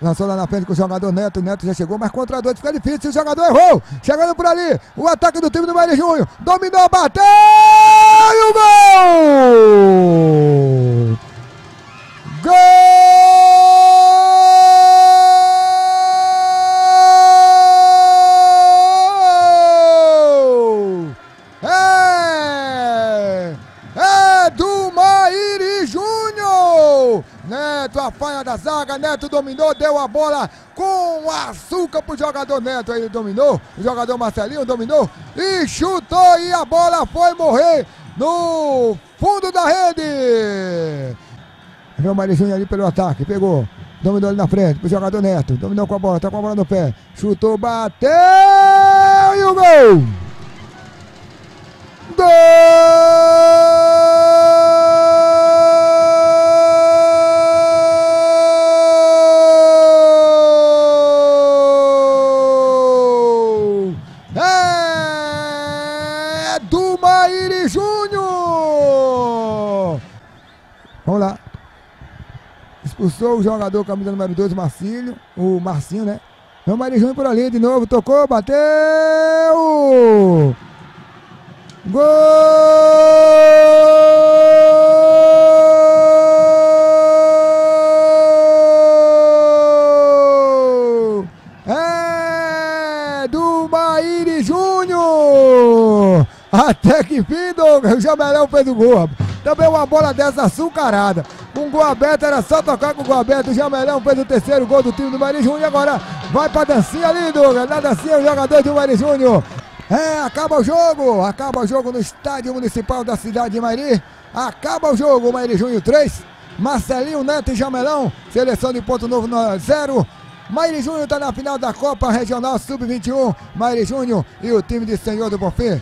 Lançou lá na frente com o jogador Neto. Neto já chegou, mas contra dois fica difícil. O jogador errou. Chegando por ali. O ataque do time do Mário Júnior. Dominou, bateu Neto, a falha da zaga, Neto dominou, deu a bola com açúcar pro jogador Neto, ele dominou, o jogador Marcelinho dominou e chutou e a bola foi morrer no fundo da rede. Vem o Maíri Júnior ali pelo ataque, pegou, dominou ali na frente pro jogador Neto, dominou com a bola, tá com a bola no pé, chutou, bateu e o gol! Gol! Vamos lá. Expulsou o jogador camisa número 2, o Marcinho, o Marcinho, né? Vem o Maíri Júnior por ali de novo, tocou, bateu! Gol! É do Maíri Júnior! Até que fim, Douglas, o Jamelão fez o gol. rapaz. Também uma bola dessa açucarada. Com gol aberto, era só tocar com o gol aberto. O Jamelão fez o terceiro gol do time do Maíri Júnior. Agora vai pra dancinha ali, Douglas. Na dancinha, o jogador do Maíri Júnior. É, acaba o jogo. Acaba o jogo no estádio municipal da cidade de Mairi. Acaba o jogo. Mairi Júnior 3. Marcelinho Neto e Jamelão. Seleção de Ponto Novo 0. Mairi Júnior está na final da Copa Regional Sub-21. Mairi Júnior e o time de Senhor do Bonfim.